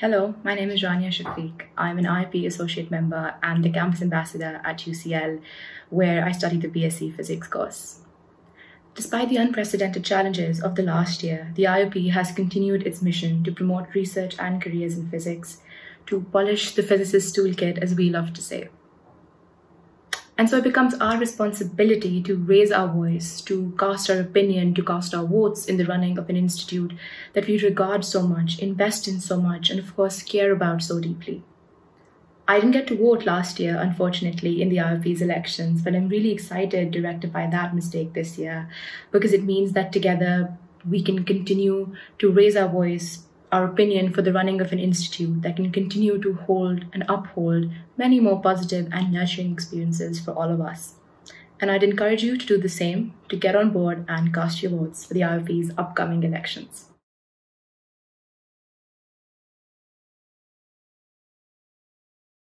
Hello, my name is Rania Shafiq. I'm an IOP Associate Member and the Campus Ambassador at UCL, where I study the BSc Physics course. Despite the unprecedented challenges of the last year, the IOP has continued its mission to promote research and careers in physics, to polish the physicist's toolkit, as we love to say. And so it becomes our responsibility to raise our voice, to cast our opinion, to cast our votes in the running of an institute that we regard so much, invest in so much, and of course care about so deeply. I didn't get to vote last year, unfortunately, in the IOP's elections, but I'm really excited to rectify that mistake this year because it means that together we can continue to raise our voice, our opinion for the running of an institute that can continue to hold and uphold many more positive and nurturing experiences for all of us. And I'd encourage you to do the same, to get on board and cast your votes for the IOP's upcoming elections.